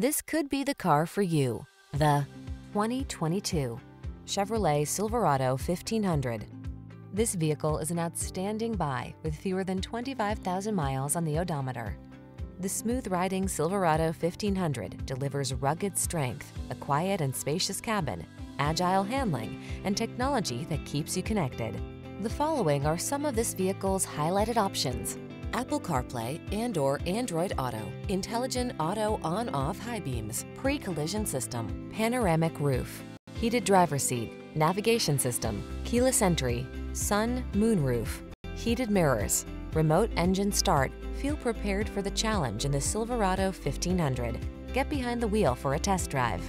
This could be the car for you. The 2022 Chevrolet Silverado 1500. This vehicle is an outstanding buy with fewer than 25,000 miles on the odometer. The smooth-riding Silverado 1500 delivers rugged strength, a quiet and spacious cabin, agile handling, and technology that keeps you connected. The following are some of this vehicle's highlighted options. Apple CarPlay and or Android Auto, intelligent auto on-off high beams, pre-collision system, panoramic roof, heated driver seat, navigation system, keyless entry, sun, moon roof, heated mirrors, remote engine start. Feel prepared for the challenge in the Silverado 1500. Get behind the wheel for a test drive.